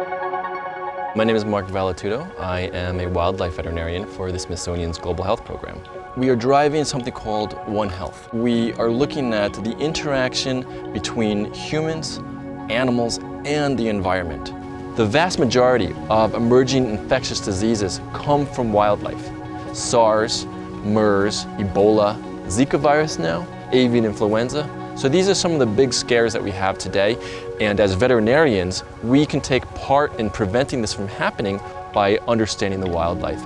My name is Marc Valitutto. I am a wildlife veterinarian for the Smithsonian's Global Health Program. We are driving something called One Health. We are looking at the interaction between humans, animals, and the environment. The vast majority of emerging infectious diseases come from wildlife. SARS, MERS, Ebola, Zika virus now, avian influenza. So these are some of the big scares that we have today. And as veterinarians, we can take part in preventing this from happening by understanding the wildlife.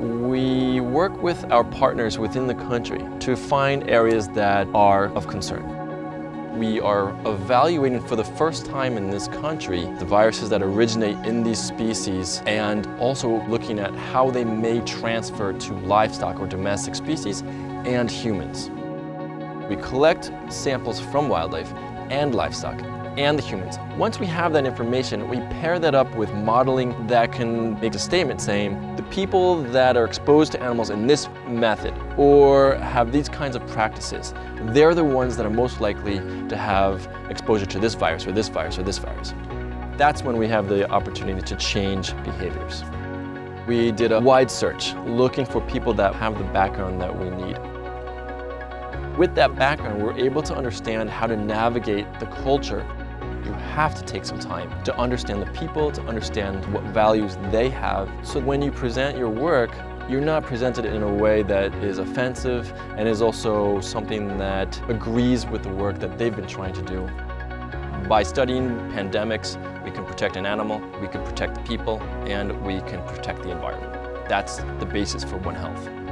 We work with our partners within the country to find areas that are of concern. We are evaluating for the first time in this country the viruses that originate in these species and also looking at how they may transfer to livestock or domestic species and humans. We collect samples from wildlife and livestock and the humans. Once we have that information, we pair that up with modeling that can make a statement saying the people that are exposed to animals in this method or have these kinds of practices, they're the ones that are most likely to have exposure to this virus or this virus or this virus. That's when we have the opportunity to change behaviors. We did a wide search looking for people that have the background that we need. With that background, we're able to understand how to navigate the culture you have to take some time to understand the people, to understand what values they have. So when you present your work, you're not presented in a way that is offensive and is also something that agrees with the work that they've been trying to do. By studying pandemics, we can protect an animal, we can protect the people, and we can protect the environment. That's the basis for One Health.